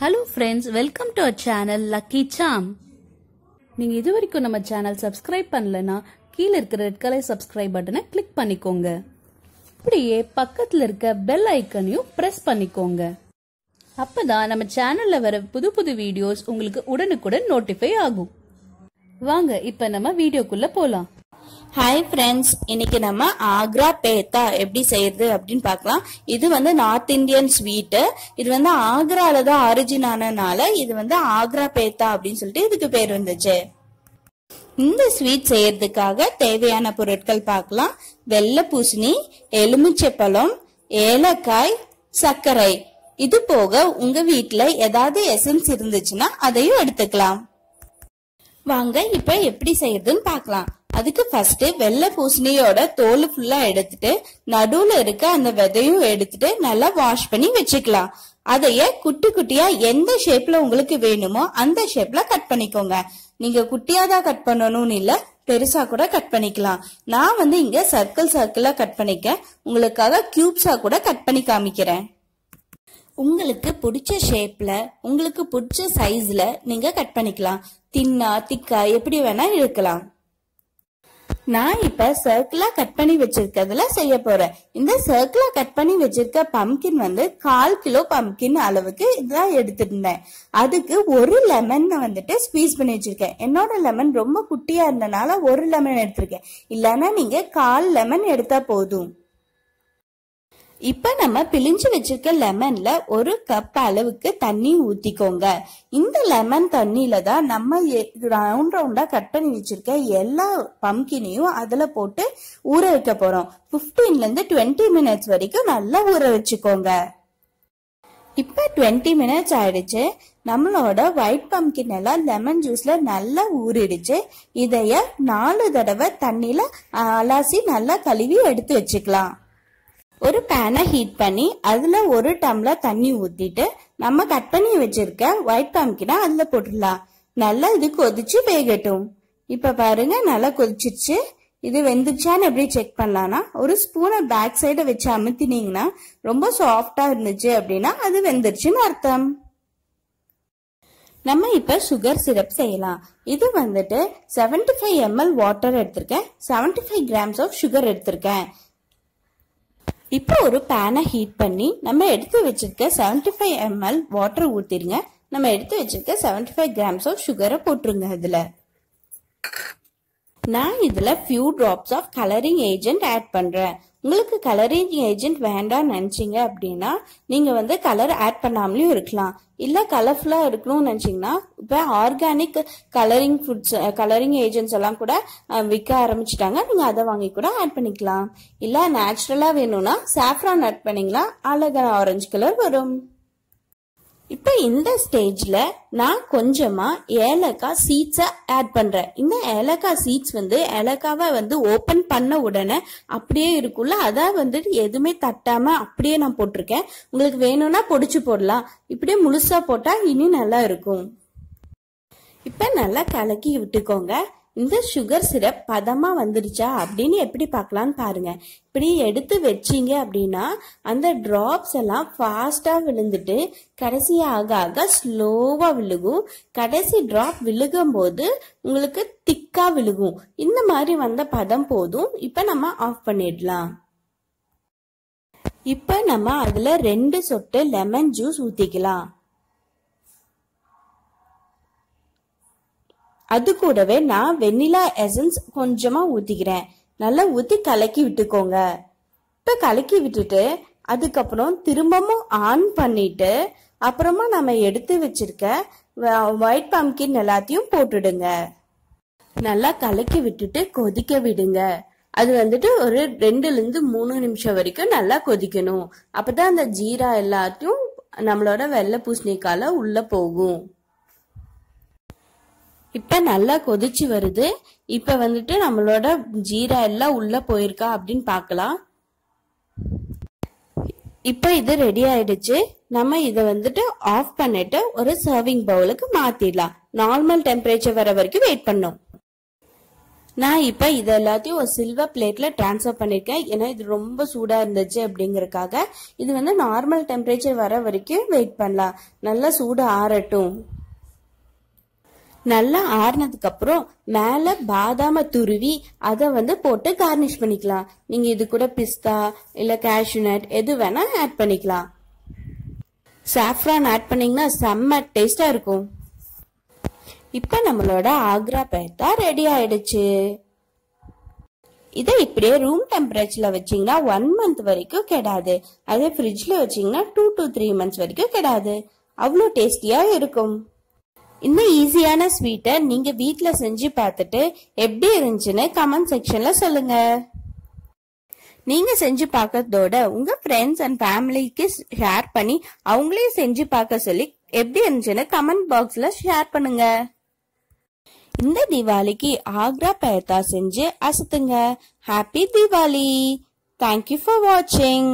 Hello friends welcome to our channel Lucky Sam நீங்க இது வரைக்கும் நம்ம சேனல் சப்ஸ்கிரைப் பண்ணலனா கீழே இருக்கிற ரெட் கலர் சப்ஸ்கிரைப் பட்டனை கிளிக் பண்ணிக்கோங்க. அப்படியே பக்கத்துல இருக்க பெல் ஐக்கனையும் பிரஸ் பண்ணிக்கோங்க. அப்பதான் நம்ம சேனல்ல வர புது புது வீடியோஸ் உங்களுக்கு உடனுக்குடன் நோட்டிஃபை ஆகும். வாங்க இப்ப நம்ம வீடியோக்குள்ள போலாம். ஹாய் ஃப்ரெண்ட்ஸ் இன்னைக்கு நம்ம ஆக்ரா பேத்தா எப்படி செய்யறது அப்படின்னு பார்க்கலாம். இது வந்து நார்த் இந்தியன் ஸ்வீட்டு இது வந்து ஆக்ரால தான் ஆரிஜின் ஆனனால இது வந்து ஆக்ரா பேத்தா அப்படின்னு சொல்லிட்டு இதுக்கு பேர் வந்துச்சு. இந்த ஸ்வீட் செய்யறதுக்காக தேவையான பொருட்கள் பார்க்கலாம். வெள்ளை பூசணி எலுமிச்சைப்பழம் ஏலக்காய் சர்க்கரை. இது போக உங்க வீட்டில் ஏதாவது எசன்ஸ் இருந்துச்சுன்னா அதையும் எடுத்துக்கலாம். வாங்க இப்ப எப்படி செய்யறதுன்னு பார்க்கலாம். அதுக்கு ஃபர்ஸ்ட் வெள்ளை பூசணியோட தோல் ஃபுல்லா எடுத்துட்டு நடுவுல இருக்க அந்த விதையும் எடுத்துட்டு நல்லா வாஷ் பண்ணி வச்சுக்கலாம். அதைய குட்டி குட்டியா எந்த ஷேப்ல உங்களுக்கு வேணுமோ அந்த ஷேப்ல கட் பண்ணிக்கோங்க. நீங்க குட்டியா தான் கட் பண்ணணும்னு இல்ல பெருசா கூட கட் பண்ணிக்கலாம். நான் வந்து இங்க சர்க்கிள் சர்க்கிளா கட் பண்ணிக்க உங்களுக்காக கியூப்ஸா கூட கட் பண்ணி காமிக்கிறேன். உங்களுக்கு பிடிச்ச ஷேப்ல உங்களுக்கு பிடிச்ச சைஸ்ல நீங்க கட் பண்ணிக்கலாம். தின்னா திக்கா எப்படி வேணா இருக்கலாம். நான் இப்ப சர்க்கிளா கட் பண்ணி வச்சிருக்கிறதுல செய்ய போறேன். இந்த சர்க்கிளா கட் பண்ணி வச்சிருக்க பம்கின் வந்து கால் கிலோ பம்கின் அளவுக்கு இதான் எடுத்திருந்தேன். அதுக்கு ஒரு லெமன் வந்துட்டு ஸ்பீஸ் பண்ணி வச்சிருக்கேன். என்னோட லெமன் ரொம்ப குட்டியா இருந்தனால ஒரு லெமன் எடுத்திருக்கேன். இல்லைன்னா நீங்க கால் லெமன் எடுத்தா போதும். இப்ப நம்ம பிழிஞ்சு வச்சிருக்க லெமன்ல ஒரு கப் அளவுக்கு தண்ணி ஊத்திக்கோங்க. இந்த லெமன் தண்ணியில தான் நம்ம ரவுண்ட் ரவுண்டா கட் பண்ணி வச்சிருக்க எல்லா பம்கினையும் அதுல போட்டு ஊற வைக்க போறோம். பிப்டீன்ல இருந்து டுவெண்ட்டி மினிட்ஸ் வரைக்கும் நல்லா ஊற வச்சுக்கோங்க. இப்ப டுவெண்ட்டி மினிட்ஸ் ஆயிடுச்சு. நம்மளோட ஒயிட் பம்கின் எல்லாம் லெமன் ஜூஸ்ல நல்லா ஊறிடுச்சு. இதைய நாலு தடவை தண்ணியில அலாசி நல்லா கழுவி எடுத்து வச்சுக்கலாம். ஒரு பேனை ஹீட் பண்ணி அதுல ஒரு டம்ளர் தண்ணி ஊத்திட்டு நம்ம கட் பண்ணி வச்சிருக்க ஒயிட் பம்கினை அதுல போட்டுடலாம். நல்லா இது கொதிச்சு வேகட்டும். இப்ப பாருங்க நல்லா கொதிச்சிருச்சு. இது வெந்துச்சான்னு எப்படி செக் பண்ணலாம்னா ஒரு ஸ்பூனை பேக் சைட வச்சு அமுத்தினீங்கன்னா ரொம்ப சாஃப்டா இருந்துச்சு அப்படின்னா அது வெந்துருச்சுன்னு அர்த்தம். நம்ம இப்ப சுகர் சிரப் செய்யலாம். இது வந்துட்டு 75 ஃபைவ் எம்எல் வாட்டர் எடுத்திருக்கேன். 75 ஃபைவ் கிராம்ஸ் ஆஃப் சுகர் எடுத்திருக்கேன். இப்போ ஒரு பேனை ஹீட் பண்ணி நம்ம எடுத்து வச்சிருக்க 75 ஃபைவ் எம்எல் வாட்டர் ஊத்திருங்க. நம்ம எடுத்து வச்சிருக்க 75 ஃபைவ் கிராம்ஸ் ஆஃப் சுகரை போட்டுருங்க இதுல. நான் இதுல few drops of colouring agent add பண்றேன். உங்களுக்கு கலரிங் ஏஜென்ட் வேண்டாம்னு நினச்சிங்க அப்படின்னா நீங்கள் வந்து கலர் ஆட் பண்ணாமலேயும் இருக்கலாம். இல்லை கலர்ஃபுல்லாக இருக்கணும்னு நினச்சிங்கன்னா இப்போ organic colouring foods colouring agents எல்லாம் கூட விற்க ஆரம்பிச்சிட்டாங்க. நீங்கள் அதை வாங்கி கூட ஆட் பண்ணிக்கலாம். இல்லை நேச்சுரலாக வேணும்னா சாஃப்ரான் ஆட் பண்ணிங்களா அழகான ஆரஞ்சு கலர் வரும். இப்போ இந்த ஸ்டேஜில் நான் கொஞ்சமாக ஏலக்காய் சீட்ஸை ஆட் பண்ணுறேன் இந்த ஏலக்காய் சீட்ஸ் வந்து ஏலக்காவை வந்து ஓப்பன் பண்ண உடனே அப்படியே இருக்கும்ல அதான் வந்துட்டு எதுவுமே தட்டாமல் அப்படியே நான் போட்டிருக்கேன். உங்களுக்கு வேணும்னா பொடிச்சு போடலாம். இப்படியே முழுசாக போட்டால் இனி நல்லா இருக்கும். இப்போ நல்லா கலக்கி விட்டுக்கோங்க. இந்த சுகர் சிரப் பதமாக வந்துருச்சா? அப்படின்னு எப்படி பார்க்கலான்னு பாருங்க. இப்படி எடுத்து வச்சீங்க அப்படின்னா அந்த ட்ராப்ஸ் எல்லாம் ஃபாஸ்ட்டாக விழுந்துட்டு கடைசி ஆக ஆக ஸ்லோவாக விழுகும். கடைசி ட்ராப் விழுகும் போது உங்களுக்கு திக்காக விழுகும். இந்த மாதிரி வந்த பதம் போதும். இப்போ நம்ம ஆஃப் பண்ணிடலாம். இப்போ நம்ம அதில் ரெண்டு சொட்டு லெமன் ஜூஸ் ஊற்றிக்கலாம் அது கூடவே நான் வெண்ணிலா எசன்ஸ் கொஞ்சமா ஊத்திக்கிறேன். நல்லா ஊத்தி கலக்கி விட்டுக்கோங்க. இப்ப கலக்கி விட்டுட்டு அதுக்கப்புறம் திரும்பவும் ஆன் பண்ணிட்டு அப்புறமா நம்ம எடுத்து வச்சிருக்க ஒயிட் பம்கின் எல்லாத்தையும் போட்டுடுங்க. நல்லா கலக்கி விட்டுட்டு கொதிக்க விடுங்க. அது வந்துட்டு ஒரு ரெண்டுல இருந்து மூணு நிமிஷம் வரைக்கும் நல்லா கொதிக்கணும். அப்பதான் அந்த ஜீரா எல்லாத்தையும் நம்மளோட வெள்ளை பூசணிக்கால உள்ள போகும். இப்போ நல்லா கொதிச்சு வருது. இப்போ வந்துட்டு நம்மளோட ஜீரா எல்லாம் உள்ளே போயிருக்கா அப்படின்னு பார்க்கலாம். இப்போ இது ரெடி ஆயிடுச்சு. நம்ம இதை வந்துட்டு ஆஃப் பண்ணிட்டு ஒரு சர்விங் பவுலுக்கு மாத்திடலாம். நார்மல் டெம்பரேச்சர் வர வரைக்கும் வெயிட் பண்ணோம். நான் இப்போ இது எல்லாத்தையும் ஒரு சில்வர் பிளேட்ல ட்ரான்ஸ்ஃபர் பண்ணிருக்கேன். ஏன்னா இது ரொம்ப சூடா இருந்துச்சு அப்படிங்கறக்காக இது வந்து நார்மல் டெம்பரேச்சர் வர வரைக்கும் வெயிட் பண்ணலாம். நல்லா சூடு ஆறட்டும். நல்லா ஆறினதுக்கு அப்புறம் மேல பாதாம துருவி அதை வந்து போட்டு கார்னிஷ் பண்ணிக்கலாம். நீங்க இது கூட பிஸ்தா இல்ல கேஷ்யூ நட் எது வேணா ஆட் பண்ணிக்கலாம். சாஃப்ரான் ஆட் பண்ணீங்கன்னா செம்ம டேஸ்டா இருக்கும். இப்ப நம்மளோட ஆக்ரா பேத்தா ரெடி ஆயிடுச்சு. இதை இப்படியே ரூம் டெம்பரேச்சர்ல வச்சீங்கன்னா ஒன் மந்த் வரைக்கும் கெடாது. அதே ஃப்ரிட்ஜ்ல வச்சீங்கன்னா டூ டு த்ரீ மந்த்ஸ் வரைக்கும் கெடாது. அவ்வளோ டேஸ்டியா இருக்கும். இந்த ஈஸியான ஸ்வீட்டை நீங்க வீட்டில் செஞ்சு பார்த்துட்டு எப்படி இருந்துச்சுன்னு கமெண்ட் செக்ஷன்ல சொல்லுங்க. நீங்க செஞ்சு பார்க்கறதோட உங்க ஃப்ரெண்ட்ஸ் அண்ட் ஃபேமிலிக்கு ஷேர் பண்ணி அவங்களையும் செஞ்சு பார்க்க சொல்லி எப்படி இருந்துச்சுன்னு கமெண்ட் பாக்ஸ்ல ஷேர் பண்ணுங்க. இந்த தீபாவளிக்கு ஆக்ரா பயத்தா செஞ்சு அசத்துங்க. Happy Deepavali. Thank you for வாட்சிங்